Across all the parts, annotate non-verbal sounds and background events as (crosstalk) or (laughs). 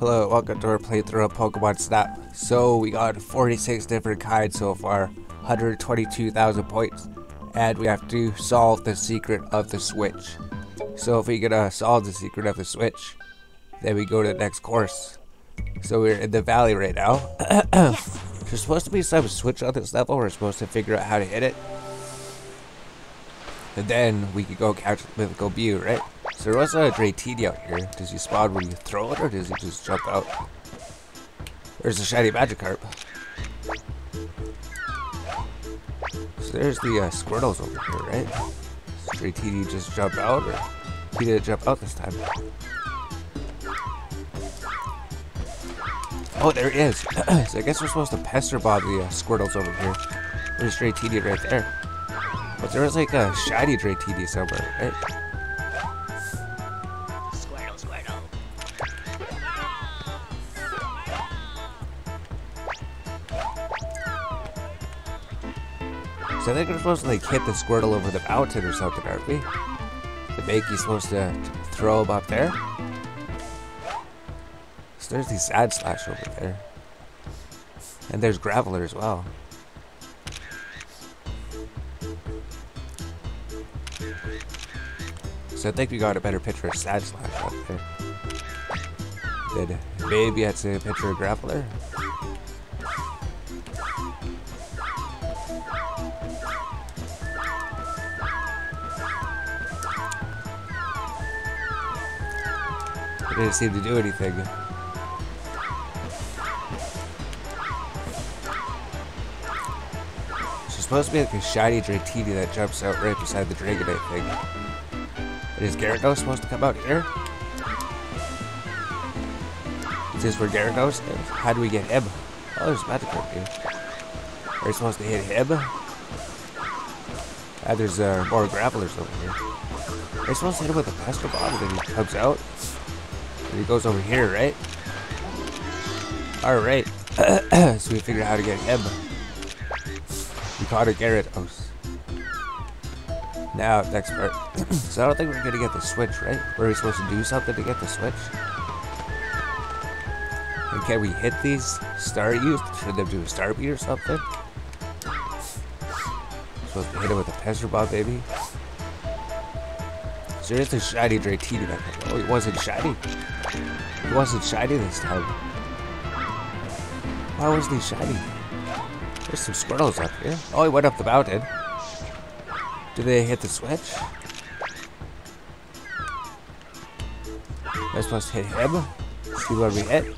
Hello, welcome to our playthrough of Pokemon Snap. So, we got 46 different kinds so far, 122,000 points, and we have to solve the secret of the switch. So, if we can uh, solve the secret of the switch, then we go to the next course. So, we're in the valley right now. yes. (coughs) There's supposed to be some switch on this level, we're supposed to figure out how to hit it. And then we could go catch Mythical Mew, right? So there was a Dratini out here. Does he spawn when you throw it, or does he just jump out? There's a shiny Magikarp. So there's the uh, Squirtles over here, right? Does Dratini just jump out, or he didn't jump out this time? Oh, there it is. (clears throat) so I guess we're supposed to pester Bob the uh, Squirtles over here. There's Dratini right there. But there was like a shiny Dratini somewhere, right? So I think we're supposed to like hit the Squirtle over the mountain or something, aren't we? The Mankey's supposed to throw him up there. So there's the Sandslash over there. And there's Graveler as well. So I think we got a better picture of Sandslash up there. Then maybe say a picture of Graveler. It didn't seem to do anything. She's supposed to be like a shiny Dratini that jumps out right beside the Dragonite thing. And is Gyarados supposed to come out here? Is this where Gyarados is? How do we get him? Oh, there's Magikarp here. Are we supposed to hit him? Ah, there's uh, more Gravelers over here. Are we supposed to hit him with a Pester Bomb and then he comes out? He goes over here, right? Alright. (clears throat) so we figured out how to get him. We caught a Gyarados. Now, next part. (clears throat) so I don't think we're gonna get the switch, right? Were we supposed to do something to get the switch? And can we hit these Staryus? Should them do a star beat or something? Supposed to hit it with a Pester Bomb, baby. A shiny Dratini Oh, it wasn't shiny. He wasn't shiny this time. Why wasn't he shiny? There's some squirrels up here. Oh, he went up the mountain. Did they hit the switch? Am I supposed to hit him? See what we hit?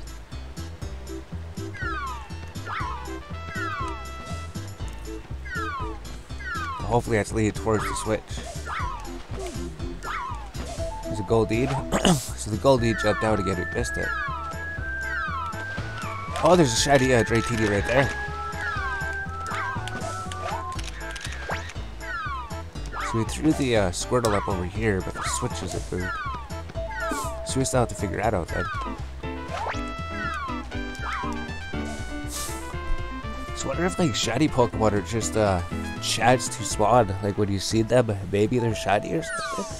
Hopefully that's leading towards the switch. A (clears throat) so the Goldeen jumped out again and missed it. Oh, there's a shiny uh, Dratini right there. So we threw the uh, Squirtle up over here, but the switch isn't moved. So we still have to figure that out then. So I wonder if like shiny Pokemon are just uh chads to spawn. Like when you see them, maybe they're shiny or something.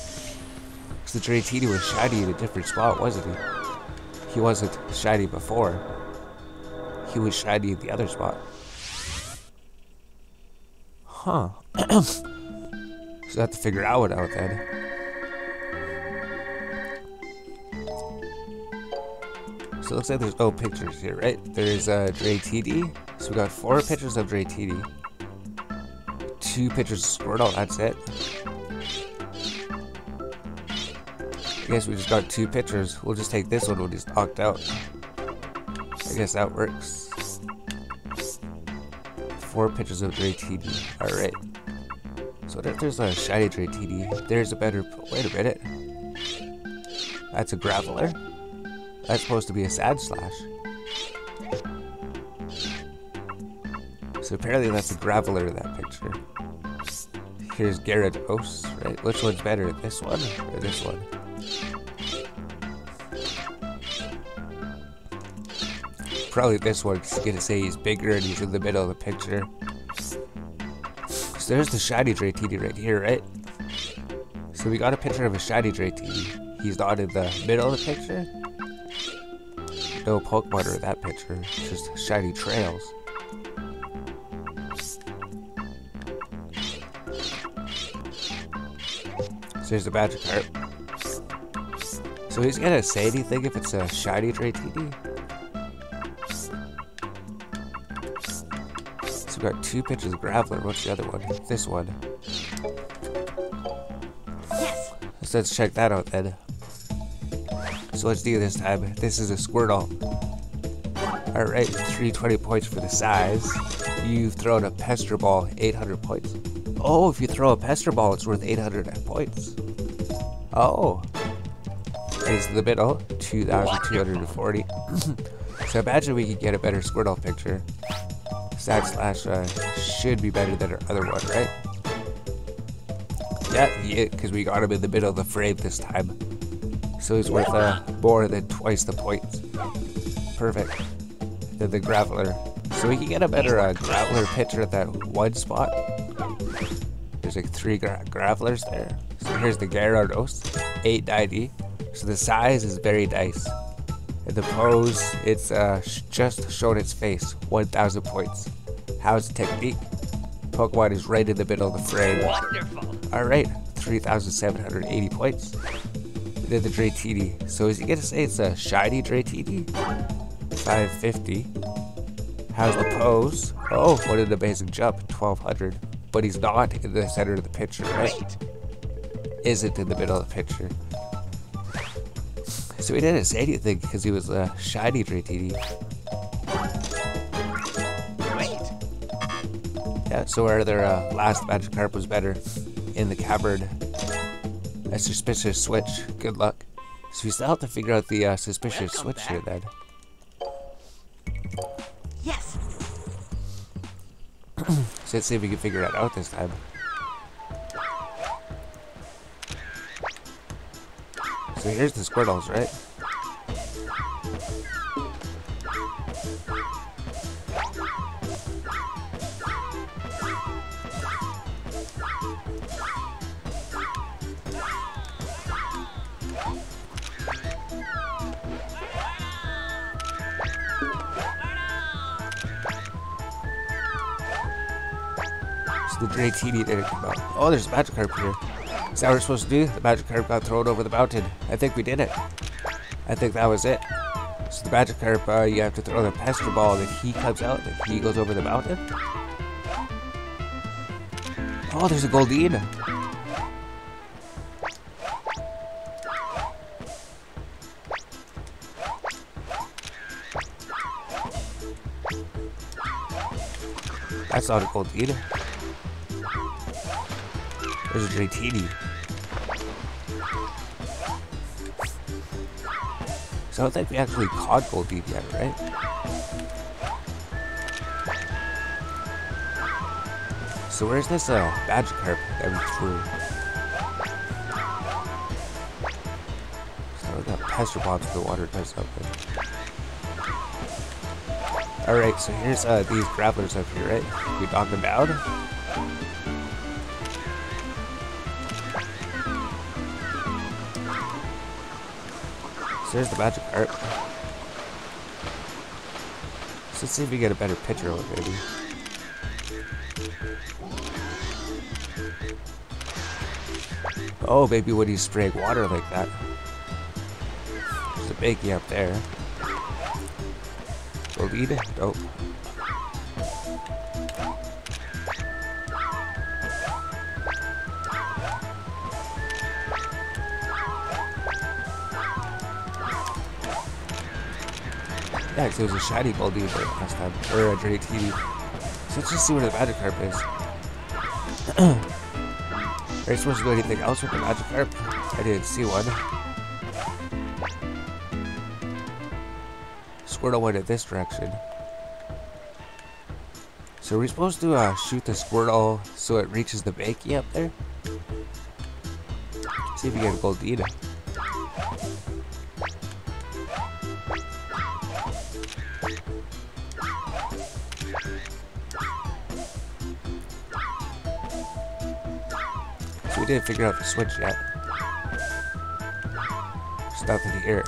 The Dratini was shiny in a different spot, wasn't he? He wasn't shiny before. He was shiny in the other spot. Huh. (clears throat) So I have to figure out what out then. So it looks like there's no pictures here, right? There's uh, Dratini. So we got four pictures of Dratini. Two pictures of Squirtle, that's it. I guess we just got two pictures. We'll just take this one when he's knocked out. I guess that works. Four pictures of TD. Alright. So if there's a shiny TD, there's a better. Wait a minute. That's a Graveler. That's supposed to be a Sandslash. So apparently that's a Graveler that picture. Here's Gyarados, right? Which one's better, this one or this one? Probably this one's gonna say he's bigger and he's in the middle of the picture. So there's the shiny Dratini right here, right? So we got a picture of a shiny Dratini. He's not in the middle of the picture. no Pokemon in that picture, just shiny trails. So here's the Magikarp. So he's gonna say anything if it's a shiny Dratini? So we got two pitches of Graveler. What's the other one? This one. Yes. So let's check that out then. So let's do this time. This is a Squirtle. Alright, 320 points for the size. You've thrown a Pester Ball, 800 points. Oh, if you throw a Pester Ball, it's worth 800 points. Oh. Is the middle, 2,240. (coughs) so imagine we could get a better Squirtle picture. Sandslash uh, should be better than our other one, right? Yeah, yeah, because we got him in the middle of the frame this time. So he's worth uh, more than twice the points. Perfect. The Graveler. So we can get a better uh, Graveler picture at that one spot. There's like three gra Gravelers there. So here's the Gyarados, 890. So the size is very nice. And the pose, it's uh, sh just shown its face, 1,000 points. How's the technique? Pokemon is right in the middle of the frame. Wonderful. Alright, 3,780 points. And then the Dratini. So is he gonna say it's a shiny Dratini? 550. How's the pose? Oh, what an amazing jump, 1200. But he's not in the center of the picture, right? Isn't in the middle of the picture. So he didn't say anything because he was a shiny Dratini. So our other uh, last Magikarp was better in the cavern. A suspicious switch. Good luck. So we still have to figure out the uh, suspicious Welcome switch here then. Yes. So (clears throat) let's see if we can figure it out this time. So here's the Squirtles, right? Out. Oh, there's a Magikarp here. Is that what we're supposed to do? The Magikarp got thrown over the mountain. I think we did it. I think that was it. So the Magikarp, uh, you have to throw the Pester Ball, then he comes out, then he goes over the mountain. Oh, there's a Goldeen. That's not a Goldeen. There's a Dratini. So I don't think we actually caught Goldeen yet, right? So where's this uh, Magikarp that we threw? So that Pester Bomb to the water does something. Alright, so here's uh, these Gravelers up here, right? We knock them. There's the Magikarp. So let's see if we get a better picture of it, maybe. Oh, maybe when he's spraying water like that. There's a Mankey up there. Goldeen? Nope. It was a shiny Goldeen last time. Or a Dratini. So let's just see where the magic Magikarp is. Are you supposed to do anything else with the magic Magikarp? I didn't see one. Squirtle went in this direction. So are we supposed to uh, shoot the Squirtle so it reaches the Mankey up there? See if we get a Goldeen. we didn't figure out the switch yet. Stuff in the air.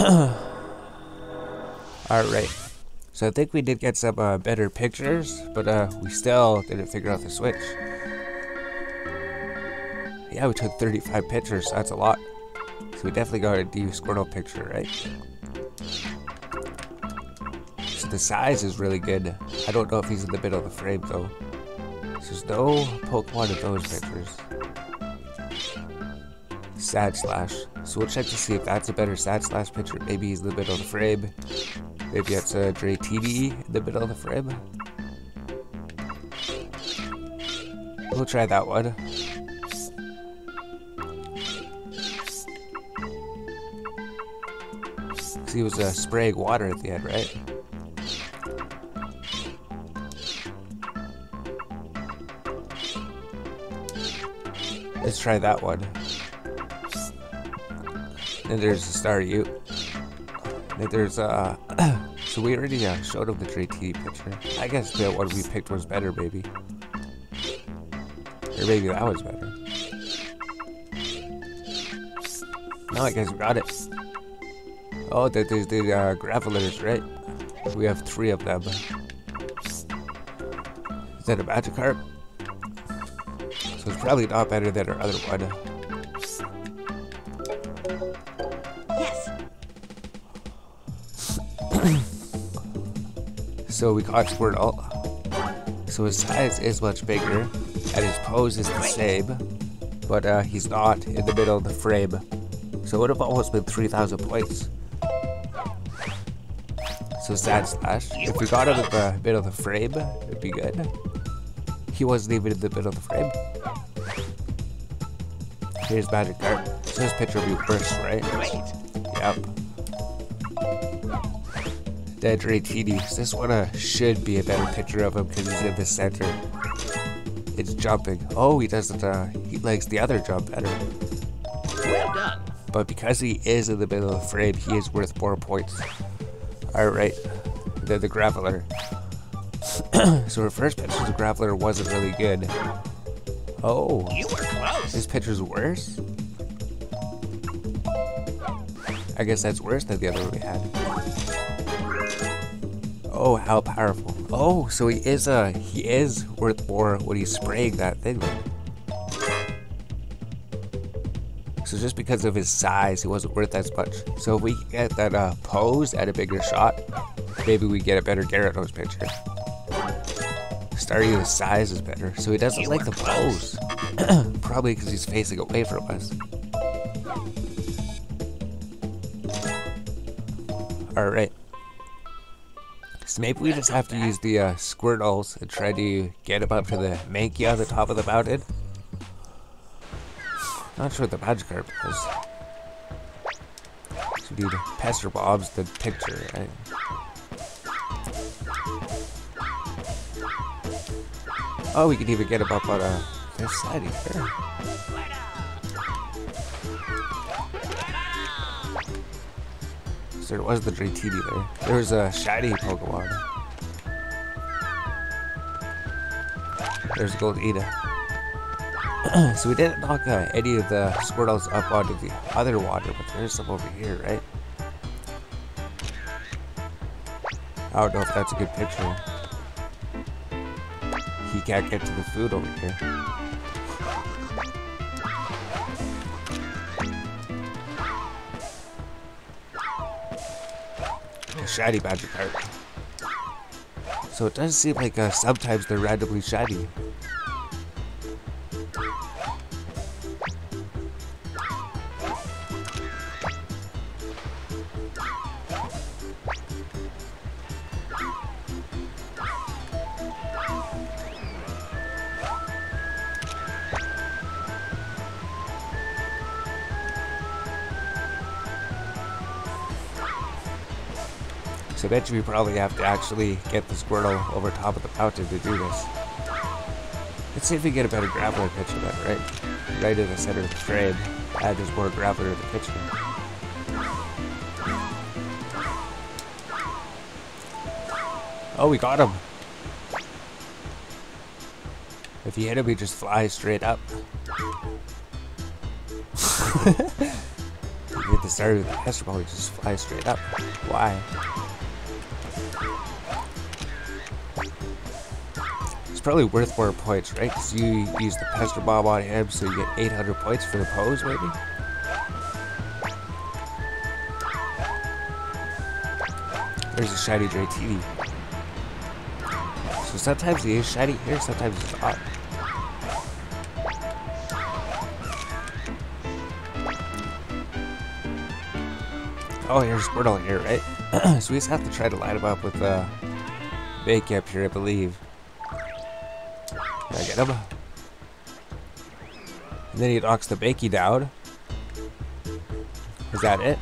(coughs) All right. So I think we did get some uh, better pictures, but uh, we still didn't figure out the switch. Yeah, we took 35 pictures, so that's a lot. So we definitely got a D Squirtle picture, right? So the size is really good. I don't know if he's in the middle of the frame though. So there's no Pokemon in those pictures. Sandslash. So we'll check to see if that's a better Sandslash picture. Maybe he's in the middle of the frame. Maybe it's a Dratini in the middle of the frame. We'll try that one. He was uh, spraying water at the end, right? Let's try that one. Then there's the Staryu. Then there's uh (clears throat) so we already uh, showed him the Dratini picture. I guess the one we picked was better, maybe. Or maybe that was better. Now I guess we got it. Oh, there's the uh, Gravelers, right? We have three of them. Is that a Magikarp? So it's probably not better than our other one. (clears throat) so we caught Squirtle. So his size is much bigger, and his pose is the same, but uh, he's not in the middle of the frame. So it would have almost been 3,000 points. So Sandslash. If we got him in the middle of the frame, it'd be good. He wasn't even in the middle of the frame. Here's Magikarp. So his picture will be worse, right? Yep. Dead Dratini. This one uh, should be a better picture of him because he's in the center. It's jumping. Oh, he doesn't, uh, he likes the other jump better. Well done. But because he is in the middle of the frame, he is worth more points. Alright, then the Graveler. (clears throat) so her first picture, of the Graveler wasn't really good. Oh, You were close. this picture's worse? I guess that's worse than the other one we had. Oh, how powerful. Oh, so he is, uh, he is worth more when he's spraying that thing then. So just because of his size, he wasn't worth as much. So if we get that uh, pose at a bigger shot, maybe we get a better Gyarados picture. Starting the size is better, so he doesn't You like the close. pose. (clears throat) Probably because he's facing away from us. Alright. Maybe we just have to use the uh, Squirtles and try to get up to the Mankey on the top of the mountain. Not sure what the Magikarp is. So we need Pester Bob's the picture, right? Oh, we can even get him up on uh, this side here. There was the Dratini there. There was a shiny Pokemon. There's Goldina. (clears throat) so we didn't knock uh, any of the Squirtles up onto the other water, but there's some over here, right? I don't know if that's a good picture. He can't get to the food over here. Shiny Magikarp. So it does seem like uh, sometimes they're randomly shiny. So eventually we probably have to actually get the Squirtle over top of the mountain to do this. Let's see if we get a better Graveler picture then, right? Right in the center of the frame. Add just more Graveler in the picture. Oh, we got him! If you hit him, he just flies straight up. (laughs) hit the start of the Pester Ball, we just fly straight up. Why? It's probably worth more points, right? Because you use the Pester Bomb on him, so you get 800 points for the pose, maybe? There's a shiny Dratini. So sometimes he is shiny here, sometimes he's not. Oh, here's Squirtle here, right? (clears throat) so we just have to try to line him up with uh, Mankey up here, I believe. I get him? And then he knocks the Mankey down. Is that it?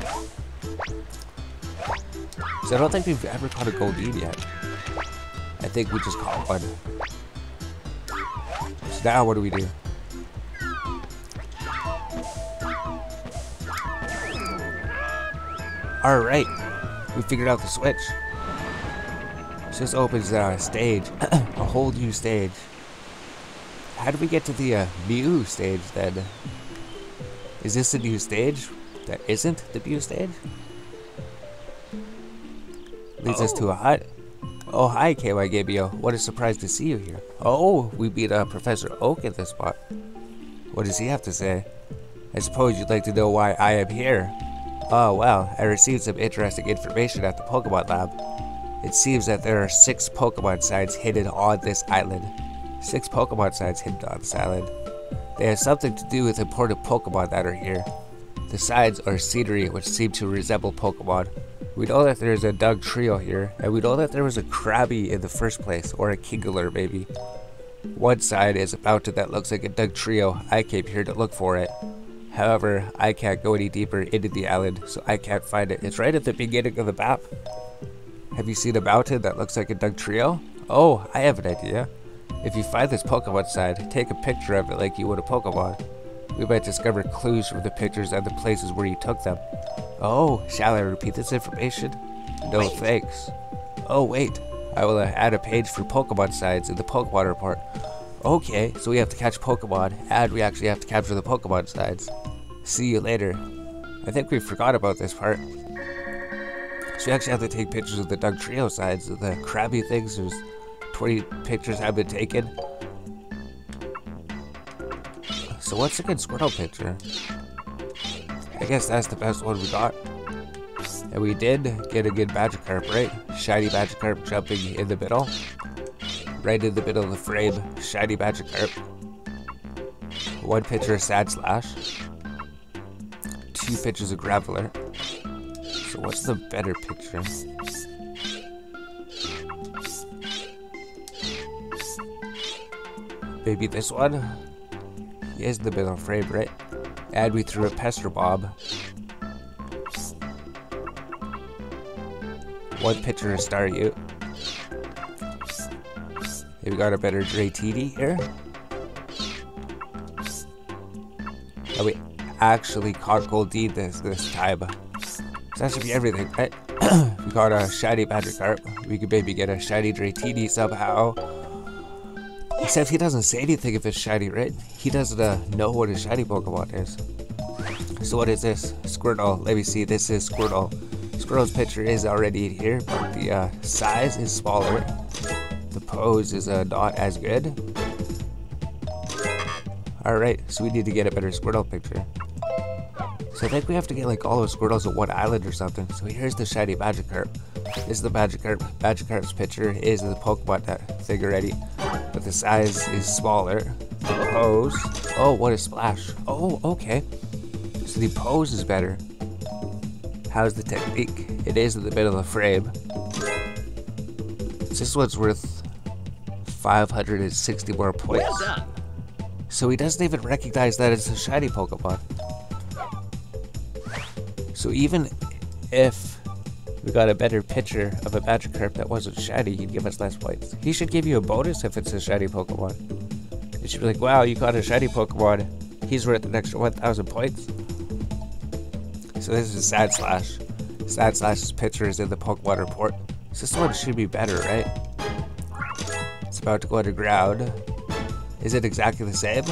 So I don't think we've ever caught a Goldeen yet. I think we just caught one. So now what do we do? Alright, we figured out the switch. This opens a stage, (coughs) a whole new stage. How do we get to the uh, Mew stage then? Is this a new stage that isn't the Mew stage? Leads oh. us to a oh. hut. Oh, hi, KY Gabio. What a surprise to see you here. Oh, we beat uh, Professor Oak at this spot. What does he have to say? I suppose you'd like to know why I am here. Oh, well, I received some interesting information at the Pokemon Lab. It seems that there are six Pokemon signs hidden on this island. Six Pokemon signs hidden on this island. They have something to do with important Pokemon that are here. The signs are scenery which seem to resemble Pokemon. We know that there's a Dugtrio here, and we know that there was a Krabby in the first place, or a Kingler maybe. One side is a mountain that looks like a Dugtrio. I came here to look for it. However, I can't go any deeper into the island, so I can't find it. It's right at the beginning of the map. Have you seen a mountain that looks like a Dugtrio? Oh, I have an idea. If you find this Pokemon sign, take a picture of it like you would a Pokemon. We might discover clues from the pictures and the places where you took them. Oh, shall I repeat this information? No wait. thanks. Oh, wait. I will add a page for Pokemon signs in the Pokemon report. Okay, so we have to catch Pokemon, and we actually have to capture the Pokemon signs. See you later. I think we forgot about this part. So we actually have to take pictures of the Dugtrio sides, of the crabby things. There's 20 pictures have been taken. So what's a good Squirtle picture? I guess that's the best one we got. And we did get a good Magikarp, right? Shiny Magikarp jumping in the middle. Right in the middle of the frame, shiny Magikarp. One picture of Sandslash. Two pictures of Graveler. So what's the better picture? Maybe this one? He is the frame, right? And we threw a Pester Bomb. One picture of Staryu. We got a better Dratini here. Oh, we actually caught Goldeen this, this time. So that should be everything, right? (clears throat) we got a shiny Magikarp. We could maybe get a shiny Dratini somehow. Except he doesn't say anything if it's shiny, right? He doesn't uh, know what a shiny Pokemon is. So what is this? Squirtle. Let me see. This is Squirtle. Squirtle's picture is already in here, but the uh, size is smaller the pose is uh, not as good. Alright, so we need to get a better Squirtle picture. So I think we have to get like all the Squirtles at one island or something. So here's the shiny Magikarp. This is the Magikarp. Magikarp's picture is the Pokemon that thing already. But the size is smaller. The pose. Oh, what a splash. Oh, okay. So the pose is better. How's the technique? It is in the middle of the frame. This one's worth 560 more points. Well done. So he doesn't even recognize that it's a shiny Pokemon. So even if we got a better picture of a Magikarp that wasn't shiny, he'd give us less points. He should give you a bonus if it's a shiny Pokemon. It should be like, wow, you got a shiny Pokemon. He's worth an extra 1,000 points. So this is Sandslash. Sandslash's picture is in the Pokemon report. So this one should be better, right? It's about to go underground. Is it exactly the same?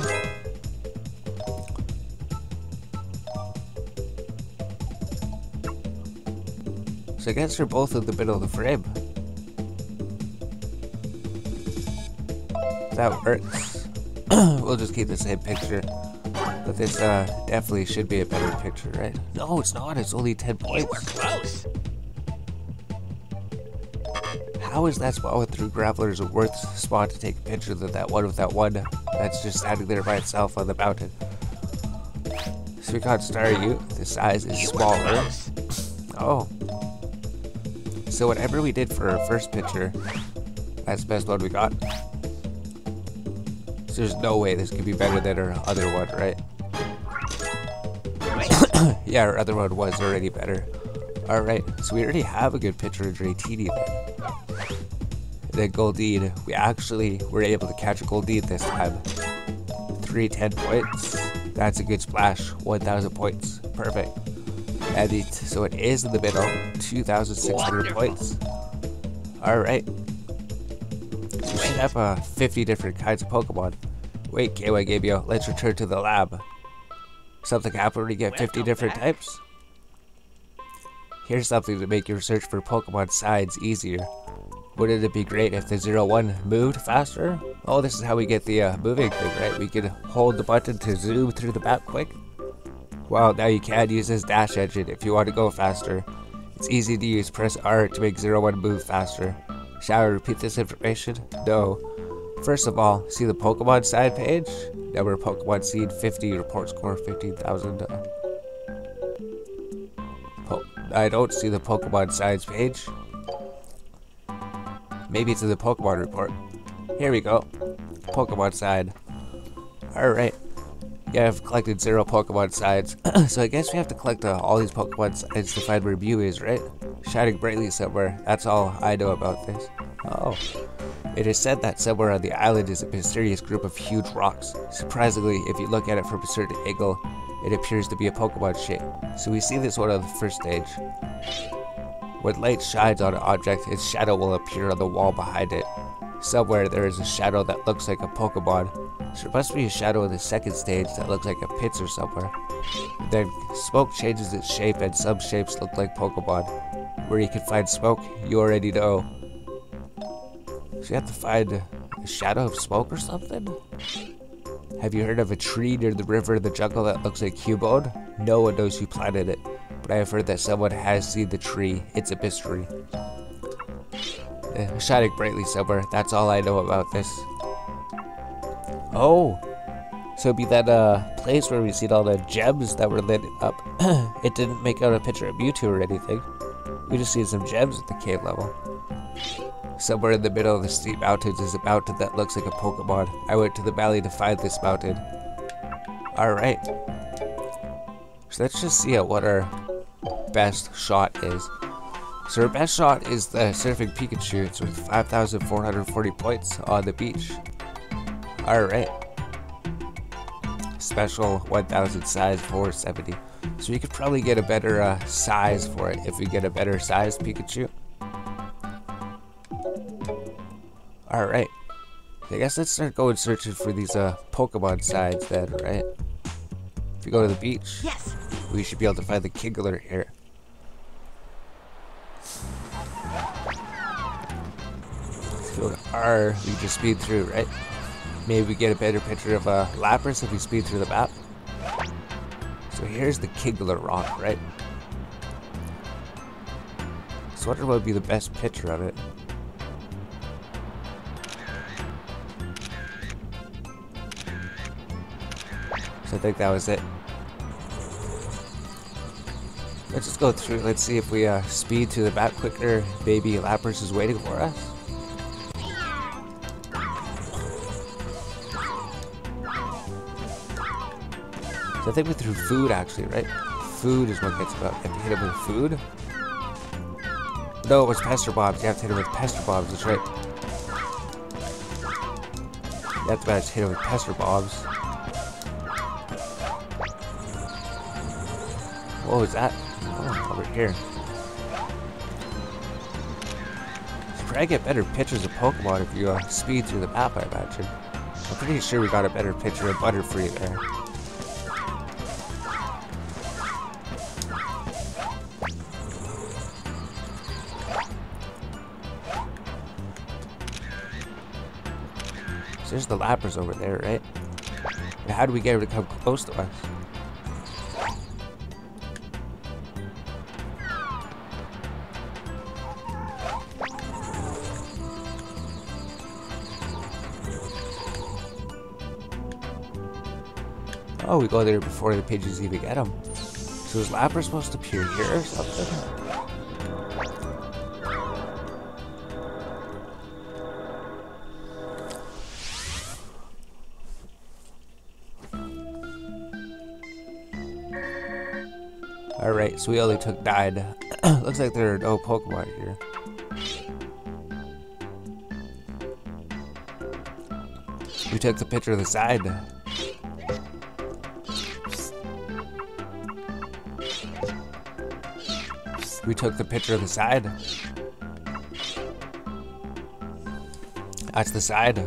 So I guess they're both in the middle of the frame. That works. (clears throat) we'll just keep the same picture. But this uh, definitely should be a better picture, right? No, it's not. It's only 10 You were points. close. How is that spot with three Gravelers a worth spot to take a picture than that one with that one that's just standing there by itself on the mountain? So we got Staryu. The size is smaller. Oh. So whatever we did for our first picture, that's the best one we got. So there's no way this could be better than our other one, right? (coughs) Yeah, our other one was already better. Alright, so we already have a good picture of Dratini then. Then Goldeen, we actually were able to catch a Goldeen this time. 310 points. That's a good splash. 1,000 points. Perfect. And it, so it is in the middle. 2,600 points. Alright. So we should have uh, 50 different kinds of Pokemon. Wait, KY Gabio, let's return to the lab. Something happened when you get 50 Welcome different types? Here's something to make your search for Pokemon signs easier. Wouldn't it be great if the Zero One moved faster? Oh, this is how we get the uh, moving thing, right? We can hold the button to zoom through the map quick. Well, now you can use this dash engine if you want to go faster. It's easy to use. Press R to make Zero One move faster. Shall I repeat this information? No. First of all, see the Pokemon side page? Number Pokemon seed 50, report score 15,000. Uh, I don't see the Pokemon sides page. Maybe it's in the Pokemon report. Here we go. Pokemon side. Alright. Yeah, I've collected zero Pokemon sides. (clears throat) so I guess we have to collect uh, all these Pokemon sides to find where Mew is, right? Shining brightly somewhere. That's all I know about this. Oh. It is said that somewhere on the island is a mysterious group of huge rocks. Surprisingly, if you look at it from a certain angle, it appears to be a Pokemon shape. So we see this one on the first stage. When light shines on an object, its shadow will appear on the wall behind it. Somewhere there is a shadow that looks like a Pokemon. There must be a shadow in the second stage that looks like a Pinsir somewhere. Then smoke changes its shape and some shapes look like Pokemon. Where you can find smoke, you already know. So you have to find a shadow of smoke or something? Have you heard of a tree near the river in the jungle that looks like Cubone? No one knows who planted it, but I have heard that someone has seen the tree. It's a mystery. Uh, brightly somewhere. That's all I know about this. Oh, so it'd be that uh, place where we seen all the gems that were lit up. (clears throat) it didn't make out a picture of Mewtwo or anything. We just seen some gems at the cave level. Somewhere in the middle of the steep mountains is a mountain that looks like a Pokemon. I went to the valley to find this mountain. Alright. So let's just see what our best shot is. So our best shot is the Surfing Pikachu. It's with 5,440 points on the beach. Alright. Special 1,000 size 470. So we could probably get a better uh, size for it if we get a better size Pikachu. Alright. I guess let's start going searching for these uh, Pokemon sides then, right? If we go to the beach, Yes. we should be able to find the Kingler here. To R, we just speed through, right? Maybe we get a better picture of uh, Lapras if we speed through the map. So here's the Kingler rock, right? So what would be the best picture of it. So I think that was it. Let's just go through. Let's see if we uh, speed to the map quicker. Baby Lapras is waiting for us. So I think we threw food actually, right? Food is what gets about. You have to hit him with food. No, it was pester bombs. You have to hit him with pester bombs. That's right. Have to manage to hit him with pester bombs. What was that? Oh, over here. Probably get better pictures of Pokemon if you uh, speed through the map, I imagine. I'm pretty sure we got a better picture of Butterfree there. The Lapras over there, right? And how do we get her to come close to us? Oh, we go there before the pigeons even get them. So is Lapras supposed to appear here or something? So we only took died. (clears throat) Looks like there are no Pokemon here. We took the picture of the side. We took the picture of the side. That's the side.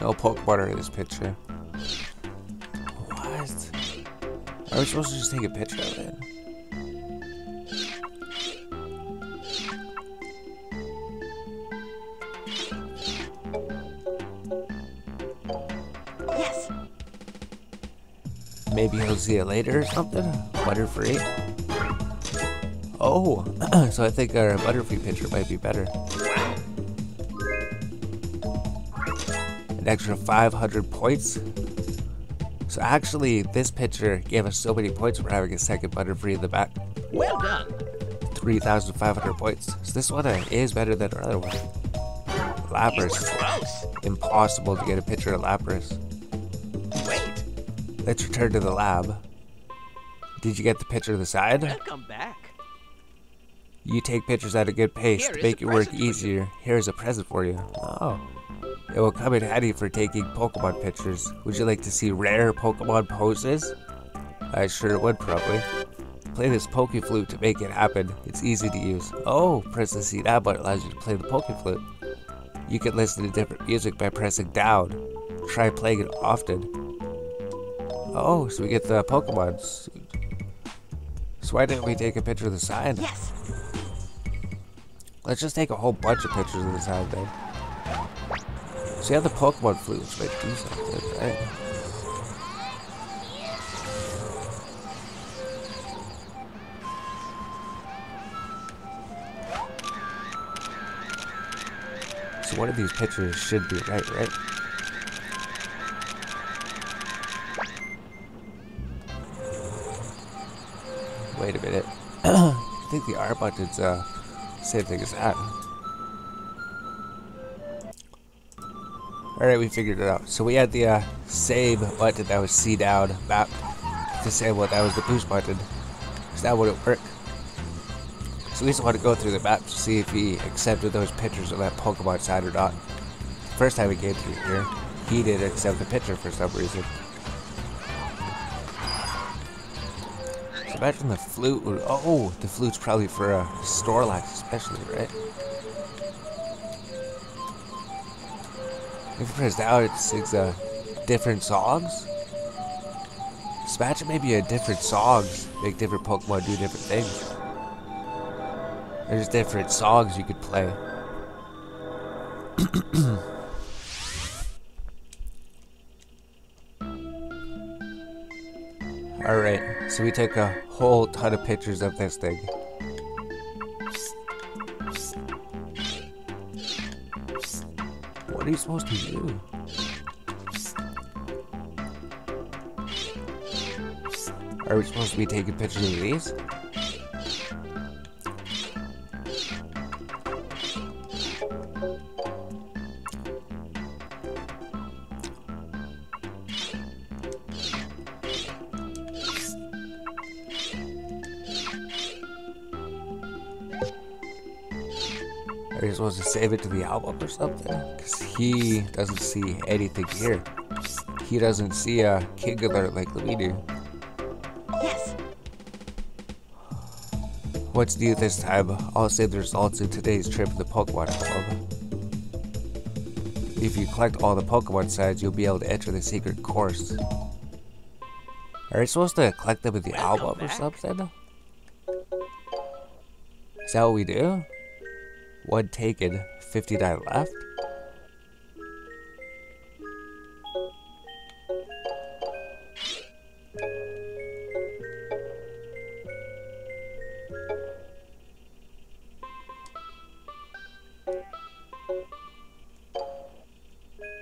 No Pokemon in this picture. What? Are we supposed to just take a picture of Maybe he'll see it later or something? Butterfree? Oh, (clears throat) so I think our Butterfree picture might be better. An extra 500 points. So actually, this picture gave us so many points for having a second Butterfree in the back. Well done. 3,500 points. So this one uh, is better than our other one. Lapras. close. Impossible to get a picture of Lapras. Let's return to the lab. Did you get the picture of the side? Welcome back. You take pictures at a good pace Here to make your work for you. easier. Here's a present for you. Oh. It will come in handy for taking Pokemon pictures. Would you like to see rare Pokemon poses? I sure would, probably. Play this Poke Flute to make it happen. It's easy to use. Oh, press the C down button allows you to play the Poke Flute. You can listen to different music by pressing down. Try playing it often. Oh, so we get the Pokemon. So why didn't we take a picture of the sign? Yes. Let's just take a whole bunch of pictures of the sign then. So you have the Pokemon flute, which might do something, right? So one of these pictures should be right, right? Wait a minute. (clears throat) I think the R button's uh same thing as that. Alright, we figured it out. So we had the uh, same button that was C down map. The same one that was the boost button. So that wouldn't work. So we just want to go through the map to see if he accepted those pictures of that Pokemon side or not. First time we came through here, he didn't accept the picture for some reason. Imagine the flute would. Oh, the flute's probably for uh, Snorlax, especially, right? If you press down, it sings uh, different songs. Just imagine maybe a different songs make different Pokemon do different things. There's different songs you could play. (clears throat) Alright, so we took a whole ton of pictures of this thing. What are you supposed to do? Are we supposed to be taking pictures of these? Are you supposed to save it to the album or something? Because he doesn't see anything here. He doesn't see a King Alert like we do. Yes. What's new this time? I'll save the results in today's trip to the Pokemon album. If you collect all the Pokemon signs, you'll be able to enter the secret course. Are you supposed to collect them in the Welcome album or something? Is that what we do? One taken, 59 left.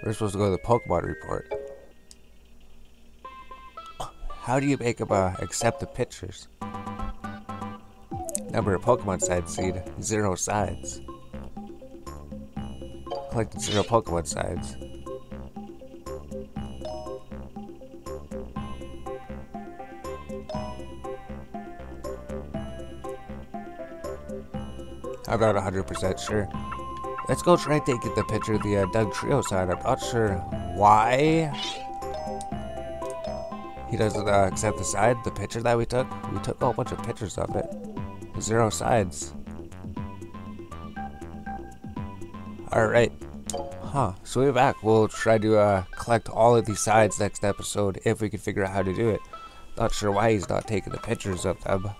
We're supposed to go to the Pokemon report. How do you make them uh, accept the pictures? Number of Pokemon side seed zero sides. Collected zero Pokemon sides. I'm not 100% sure. Let's go try to get the picture of the uh, Dugtrio side. I'm not sure why he doesn't uh, accept the side, the picture that we took. We took a whole bunch of pictures of it. Zero sides. Alright. Huh. So we're back. We'll try to uh, collect all of these sides next episode if we can figure out how to do it. Not sure why he's not taking the pictures of them.